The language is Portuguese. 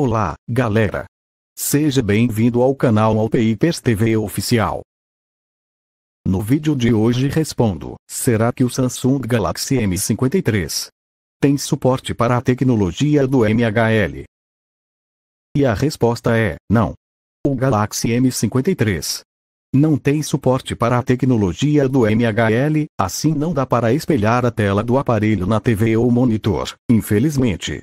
Olá, galera! Seja bem-vindo ao canal Alpeipers TV Oficial. No vídeo de hoje respondo: será que o Samsung Galaxy M53 tem suporte para a tecnologia do MHL? E a resposta é: não. O Galaxy M53 não tem suporte para a tecnologia do MHL, assim não dá para espelhar a tela do aparelho na TV ou monitor, infelizmente.